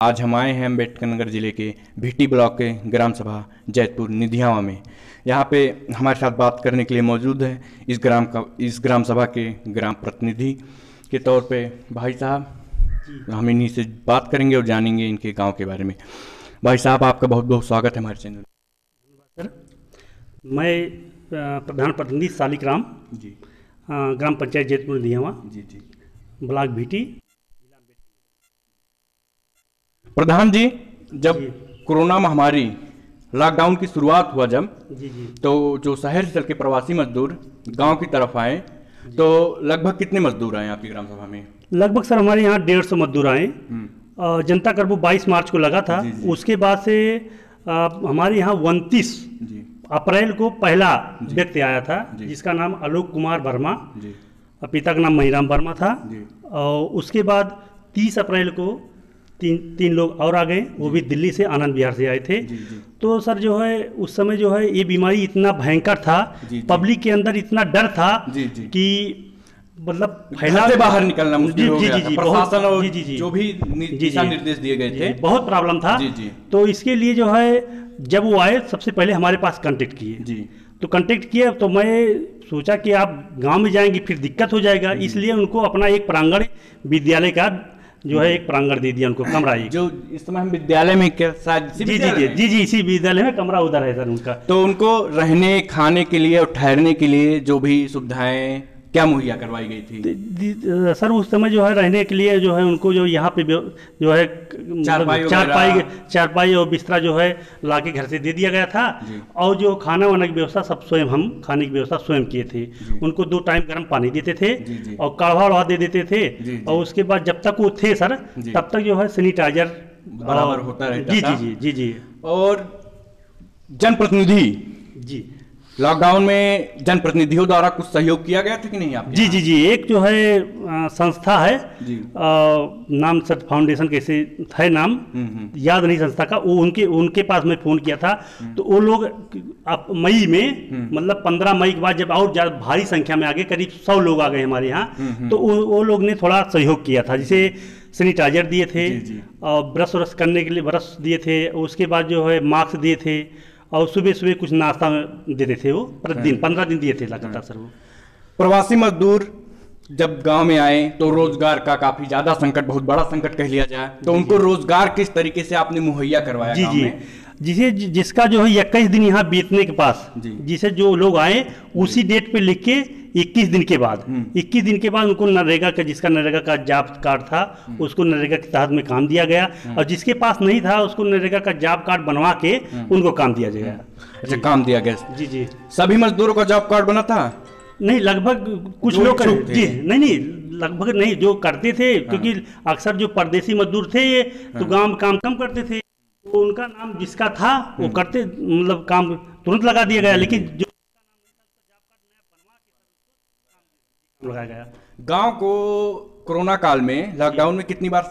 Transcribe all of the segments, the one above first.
आज हम आए हैं अंबेडकर नगर ज़िले के भीटी ब्लॉक के ग्राम सभा जैतपुर निधियावा में। यहाँ पे हमारे साथ बात करने के लिए मौजूद है इस ग्राम का इस ग्राम सभा के ग्राम प्रतिनिधि के तौर पे भाई साहब। हम इन्हीं से बात करेंगे और जानेंगे इनके गाँव के बारे में। भाई साहब आपका बहुत बहुत स्वागत है हमारे चैनल सर। मैं प्रधान प्रतिनिधि सालिक राम। जी। ग्राम पंचायत जैतपुर निधियावा। जी जी। ब्लॉक भीटी। प्रधान जी जब कोरोना महामारी लॉकडाउन की शुरुआत हुआ जब जी जी। तो जो शहर से चल के प्रवासी मजदूर गाँव की तरफ़ आए तो लगभग कितने मजदूर आए आपकी ग्राम सभा में? लगभग सर हमारे यहाँ डेढ़ सौ मजदूर आए। हम्म, जनता कर्फ्यू 22 मार्च को लगा था। जी, जी। उसके बाद से हमारे यहाँ उनतीस अप्रैल को पहला व्यक्ति आया था जिसका नाम आलोक कुमार वर्मा। पिता का नाम महिराम वर्मा था। और उसके बाद 30 अप्रैल को तीन तीन लोग और आ गए। वो भी दिल्ली से आनंद बिहार से आए थे। जी जी। तो सर जो है उस समय जो है ये बीमारी इतना भयंकर था जी। पब्लिक के अंदर इतना डर था जी, जी। कि मतलब से बाहर निकलना मुश्किल हो गया जी, जी, प्रशासन बहुत- और जी, जी, जी। जो भी दिशा निर्देश दिए गए थे। बहुत प्रॉब्लम था। जी, जी। तो इसके लिए जो है जब वो आए सबसे पहले हमारे पास कांटेक्ट किए। जी। तो कांटेक्ट किया तो मैं सोचा कि आप गाँव में जाएँगे फिर दिक्कत हो जाएगा। इसलिए उनको अपना एक प्रांगण विद्यालय का जो है एक प्रांगण दे दिया उनको कमरा एक जो इस समय हम विद्यालय में जी जी जी? जी जी इसी विद्यालय में कमरा उधर है सर उनका तो उनको रहने खाने के लिए और ठहरने के लिए जो भी सुविधाएँ क्या मुहैया करवाई गई थी? दी- सर उस समय जो है रहने के लिए जो है उनको जो यहाँ पे जो है चारपाई चारपाई चारपाई और बिस्तरा जो है ला के घर से दे दिया गया था। और जो खाना वाना की व्यवस्था सब स्वयं हम खाने की व्यवस्था स्वयं किए थे। उनको दो टाइम गर्म पानी देते थे जी, जी। और काढ़ा वाढ़ा दे देते थे। और उसके बाद जब तक वो थे सर तब तक जो है सैनिटाइजर बराबर होता रहता जी जी जी जी जी। और जनप्रतिनिधि जी। लॉकडाउन में जनप्रतिनिधियों द्वारा कुछ सहयोग किया गया था कि नहीं आप जी जी जी एक जो है संस्था है जी। अ, नाम सर फाउंडेशन कैसे है नाम हम्म, हम्म। याद नहीं संस्था का वो उनके उनके पास मैं फ़ोन किया था। तो वो लोग मई में मतलब पंद्रह मई के बाद जब और ज़्यादा भारी संख्या में आ गए करीब सौ लोग आ गए हमारे यहाँ। तो वो लोग ने थोड़ा सहयोग किया था जिसे सैनिटाइजर दिए थे जी, जी। और ब्रश व्रश करने के लिए ब्रश दिए थे उसके बाद जो है मास्क दिए थे और सुबह सुबह कुछ नाश्ता देते थे वो प्रतिदिन पंद्रह दिन दिए थे लगातार सर वो। प्रवासी मजदूर जब गाँव में आए तो रोज़गार का काफ़ी ज़्यादा संकट बहुत बड़ा संकट कह लिया जाए तो उनको रोज़गार किस तरीके से आपने मुहैया करवाया जी जी। जिसे जिसका जो है इक्कीस दिन यहाँ बीतने के पास जिसे जो लोग आए उसी डेट पे लिख के इक्कीस दिन के बाद। इक्कीस दिन के बाद उनको नरेगा का जिसका नरेगा का जॉब कार्ड था उसको नरेगा के तहत में काम दिया गया। और जिसके पास नहीं था उसको नरेगा का जॉब कार्ड बनवा के उनको काम दिया गया। अच्छा काम दिया गया। जी जी। सभी मजदूरों का जॉब कार्ड बना था? नहीं लगभग कुछ लोग जी नहीं नहीं लगभग नहीं जो करते थे हाँ। क्योंकि अक्सर जो परदेसी मजदूर थे ये तो गाँव में काम कम करते थे। तो उनका नाम जिसका था वो करते मतलब काम तुरंत लगा दिया गया लेकिन जो लगाया गया। गाँव को कोरोना काल में लॉकडाउन में कितनी बार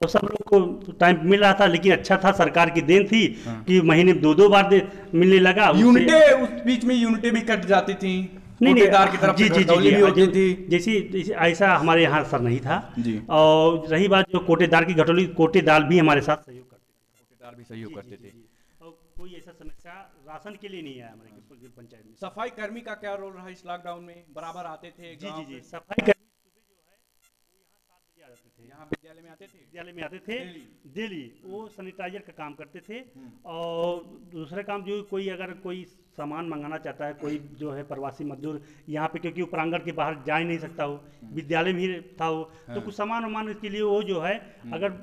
तो सब लोग को टाइम मिल रहा था लेकिन अच्छा था सरकार की देन थी कि महीने दो दो बार दे मिलने लगा। यूनिटें उस बीच में यूनिटें भी कट जाती थी। नहीं नहीं की तरफ़ जी जी जी जी भी होती थी। जैसी ऐसा हमारे यहाँ सर नहीं था। जी। और रही बात जो कोटेदार की घटोली कोटेदार भी हमारे साथ सहयोग करते कोटेदार भी सहयोग करते थे। थे और कोई ऐसा समस्या राशन के लिए नहीं आया हमारे पंचायत में। सफ़ाई कर्मी का क्या रोल रहा इस लॉकडाउन में? बराबर आते थे जी जी जी। सफ़ाई कर्मी सुबह जो है वो यहाँ विद्यालय में आते थे? विद्यालय में आते थे। डेली वो सैनिटाइजर का काम करते थे। और दूसरा काम जो कोई अगर कोई सामान मंगाना चाहता है कोई जो है प्रवासी मजदूर यहाँ पे क्योंकि वो प्रांगण के बाहर जा ही नहीं सकता हो विद्यालय में ही था वो तो कुछ सामान वामान के लिए वो जो है अगर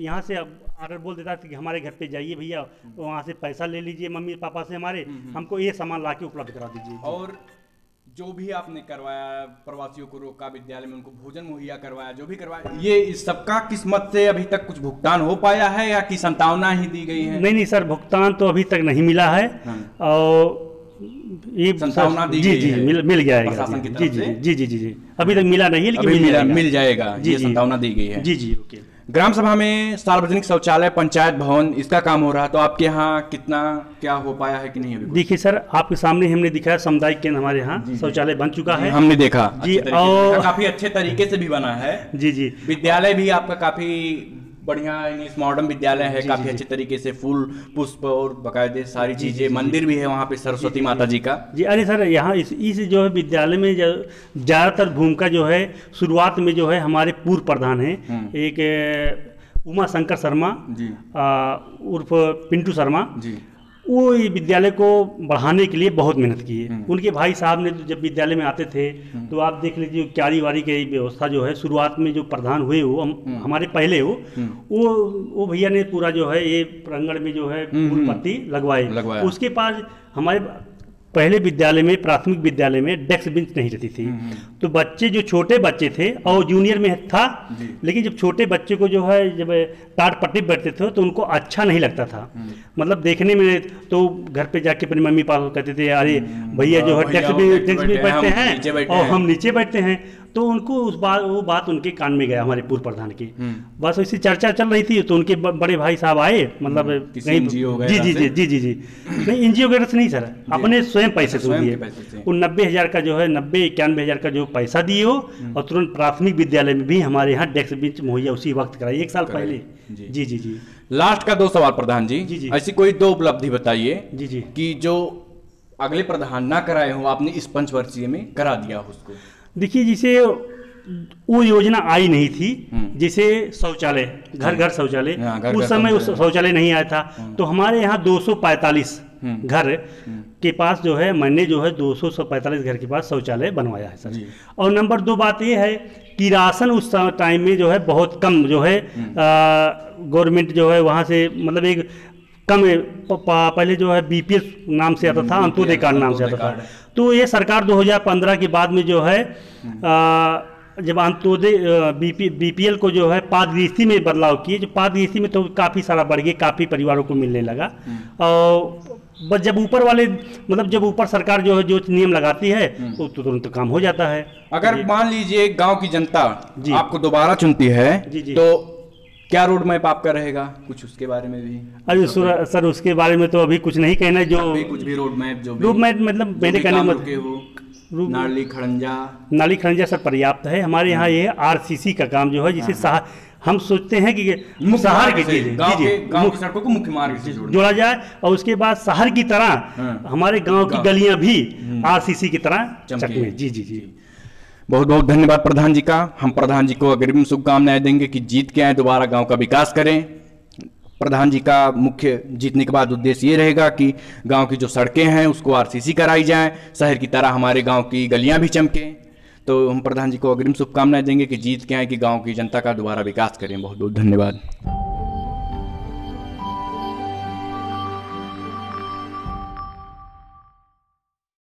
यहाँ से ऑर्डर बोल देता था कि हमारे घर पे जाइए भैया वहाँ से पैसा ले लीजिए मम्मी पापा से हमारे हमको ये सामान ला के उपलब्ध करा दीजिए। और जो भी आपने करवाया प्रवासियों को रोका विद्यालय में उनको भोजन मुहैया करवाया जो भी करवाया ये इस सबका किस्मत से अभी तक कुछ भुगतान हो पाया है या कि संतावना ही दी गई है? नहीं नहीं सर भुगतान तो अभी तक नहीं मिला है। हाँ। और ये संभावना दी जी गई जी है मिल मिल प्रशासन की जी जी जी जी जी जी। अभी तक मिला नहीं है लेकिन मिल जाएगा। मिल जाएगा जी संभावना दी गई है। जी जी ओके। ग्राम सभा में सार्वजनिक शौचालय पंचायत भवन इसका काम हो रहा है तो आपके यहाँ कितना क्या हो पाया है कि नहीं अभी? देखिए सर आपके सामने हमने दिखाया सामुदायिक केंद्र हमारे यहाँ शौचालय बन चुका है। हमने देखा। जी, और- काफ़ी अच्छे तरीके से भी बना है। जी जी। विद्यालय भी आपका काफ़ी बढ़िया इंग्लिश मॉडर्न विद्यालय है जी, काफ़ी जी, अच्छे तरीके से फूल पुष्प और बकायदे सारी चीज़ें मंदिर भी है वहाँ पे सरस्वती माता जी का। जी अरे सर यहाँ इस इस जो है विद्यालय में ज़्यादातर भूमिका जो है शुरुआत में जो है हमारे पूर्व प्रधान है। एक उमा शंकर शर्मा जी। उर्फ़ पिंटू शर्मा। जी। वो विद्यालय को बढ़ाने के लिए बहुत मेहनत की है। उनके भाई साहब ने जब विद्यालय में आते थे तो आप देख लीजिए क्यारी वारी की व्यवस्था जो है शुरुआत में जो प्रधान हुए वो हम, हमारे पहले हो वो वो भैया ने पूरा जो है ये प्रांगण में जो है फूल पत्ती लगवाए उसके पास हमारे पहले विद्यालय में प्राथमिक विद्यालय में डेस्क बेंच नहीं रहती थी। तो बच्चे जो छोटे बच्चे थे और जूनियर में था लेकिन जब छोटे बच्चे को जो है जब टाट पट्टी बैठते थे तो उनको अच्छा नहीं लगता था। मतलब देखने में तो घर पे जाके अपनी मम्मी पापा कहते थे अरे भैया जो है डेस्क हैं, बैठते हैं और हम नीचे बैठते हैं। तो उनको उस बात वो बात उनके कान में गया हमारे पूर्व प्रधान की। बस ऐसी चर्चा चल रही थी तो उनके बड़े भाई साहब आए मतलब किसी कहीं- जी जी जी जी जी जी। नहीं एनजीओ वगैरह से नहीं सर। अपने स्वयं पैसे से दिए। वो नब्बे हज़ार का जो है नब्बे इक्यानवे हज़ार का जो पैसा दिए हो और तुरंत प्राथमिक विद्यालय में भी हमारे यहाँ डेस्क बेंच मुहैया उसी वक्त कराई एक साल पहले। जी। जी जी लास्ट का दो सवाल प्रधान जी। जी, जी। ऐसी कोई दो उपलब्धि बताइए जी जी। कि जो अगले प्रधान ना कराए हो आपने इस पंचवर्षीय में करा दिया उसको। देखिए जिसे वो योजना आई नहीं थी हम्म। जिसे शौचालय घर घर शौचालय हाँ, उस समय उस शौचालय। नहीं आया था। तो हमारे यहाँ 245 हम्म। घर के पास जो है मैंने जो है 245 घर के पास शौचालय बनवाया है सर। और नंबर दो बात ये है कि राशन उस टाइम में जो है बहुत कम जो है गवर्नमेंट जो है वहाँ से मतलब एक कम पहले जो है बीपीएल नाम से आता था अंत्योदय कार्ड नाम से आता था। तो ये सरकार 2015 के बाद में जो है आ, जब अंत्योदय बीपी बीपीएल को जो है पादगृष्टि में बदलाव किए जो पादगृष्टि में तो काफ़ी सारा बढ़ गया काफ़ी परिवारों को मिलने लगा। और बस जब ऊपर वाले मतलब जब ऊपर सरकार जो है जो नियम लगाती है तो तो तुरंत काम हो जाता है। अगर मान लीजिए गाँव की जनता जी। आपको दोबारा चुनती है जी, जी। तो क्या रोड मैप आपका रहेगा? कुछ उसके बारे में भी। अरे सुर- सर उसके बारे में तो अभी कुछ नहीं कहना जो अभी कुछ भी रोड मैप जो भी रूप में मतलब मेरे कहने काम मत रुके हो। नाली खड़ंजा। नाली खनिजा सर पर्याप्त है। हमारे यहाँ ये आरसीसी का काम जो है जिसे सहा हम सोचते हैं कि शहर के सड़कों को मुख्य मार्ग से जोड़ा जाए और उसके बाद शहर की तरह हाँ। हमारे गाँव की। गलियाँ भी आरसीसी की तरह चमके। जी जी। जी। बहुत बहुत धन्यवाद प्रधान जी का। हम प्रधान जी को अग्रिम शुभकामनाएँ देंगे कि जीत के आए दोबारा गाँव का विकास करें। प्रधान जी का मुख्य जीतने के बाद उद्देश्य ये रहेगा कि गाँव की जो सड़कें हैं, उसको आरसीसी कराई जाए, शहर की तरह हमारे गाँव की गलियाँ भी चमकें। तो हम प्रधान जी को अग्रिम शुभकामनाएँ देंगे कि जीत के आए कि गाँव की जनता का दोबारा विकास करें। बहुत बहुत धन्यवाद।